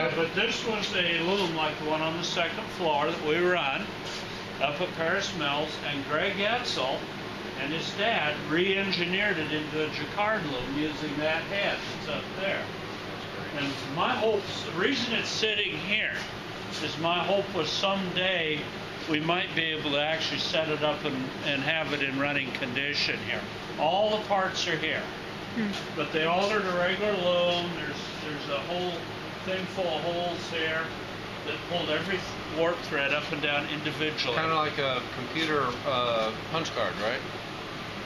Uh, but this was a loom like the one on the second floor that we run up at Paris Mills, and Greg Etzel and his dad re-engineered it into a jacquard loom using that head that's up there. And my hope, the reason it's sitting here is my hope was someday we might be able to actually set it up and, and have it in running condition here. All the parts are here. Hmm. But they altered a regular loom. There's there's a whole thing full of holes here that hold every warp thread up and down individually. Kind of like a computer uh, punch card, right?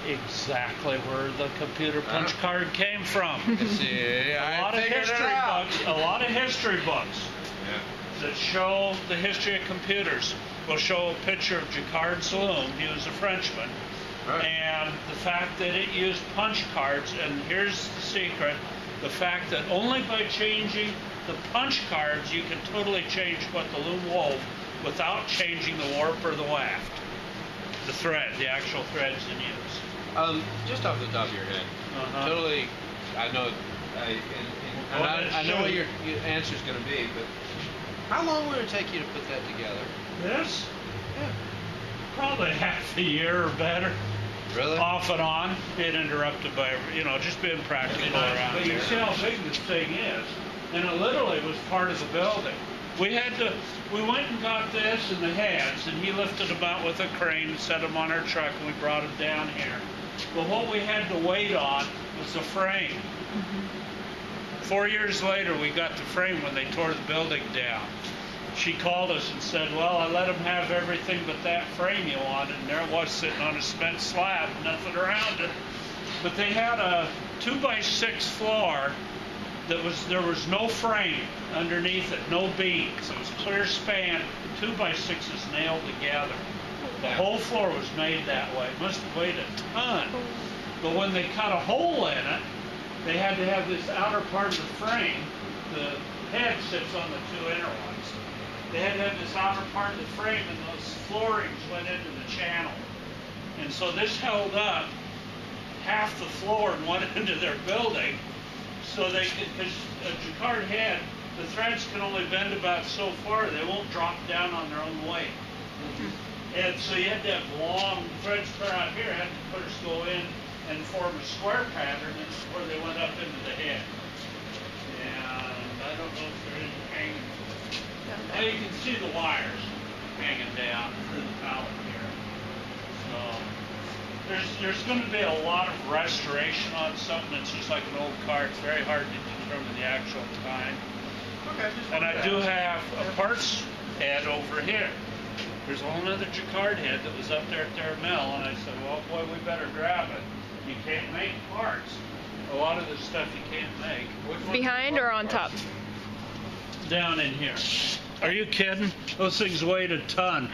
exactly where the computer punch Huh? card came from. See, a I lot of history books. A lot of history books Yeah. that show the history of computers will show a picture of Jacquard's loom. He was a Frenchman. Right. And the fact that it used punch cards, and here's the secret the fact that only by changing the punch cards you can totally change what the loom wove without changing the warp or the weft. The thread, the actual threads in use. Um, just off the top of your head, Uh-huh. totally. I know. I, and, and, and Well, I, I know what shoot. your, answer is going to be, but how long would it take you to put that together? This? Yeah. Probably half a year or better. Really? Off and on, being interrupted by, you know, just being practical around But you see how big this thing is, and it literally was part of the building. We had to, we went and got this and the heads, and he lifted them out with a crane and set them on our truck, and we brought them down here. But what we had to wait on was the frame. Four years later, we got the frame when they tore the building down. She called us and said, well, I let them have everything but that frame you wanted, and there it was sitting on a cement slab, nothing around it. But they had a two by six floor that was there was no frame underneath it, no beams. It was clear span, two by sixes nailed together. The whole floor was made that way. It must have weighed a ton. But when they cut a hole in it, they had to have this outer part of the frame. The head sits on the two inner ones. They had to have this outer part of the frame, and those floorings went into the channel. And so this held up half the floor and went into their building. So they could, because a jacquard head, the threads can only bend about so far, they won't drop down on their own weight. And so you had to have long threads clear out here, had to put us go in and form a square pattern and where they went up into the head. And I don't know if they're in hanging. Well, you can see the wires hanging down through the pallet here. So there's there's going to be a lot of restoration on something that's just like an old car. It's very hard to determine the actual time. Okay, And I do ask. have a parts head over here. There's a whole other jacquard head that was up there at their mill, and I said, well, boy, we better grab it. You can't make parts. A lot of this stuff you can't make. Which Behind or on top? Down in here. Are you kidding? Those things weighed a ton.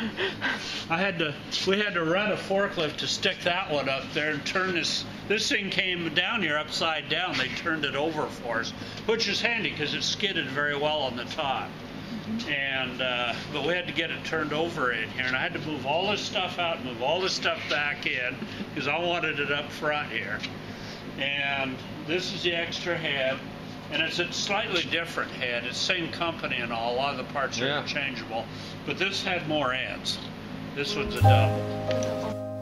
I had to, we had to run a forklift to stick that one up there and turn this. This thing came down here upside down. They turned it over for us, which is handy because it skidded very well on the top. And uh, but we had to get it turned over in here, and I had to move all this stuff out, move all this stuff back in because I wanted it up front here. And this is the extra head, and it's a slightly different head. It's same company and all. A lot of the parts are Yeah. interchangeable, but this had more ends. This one's a double.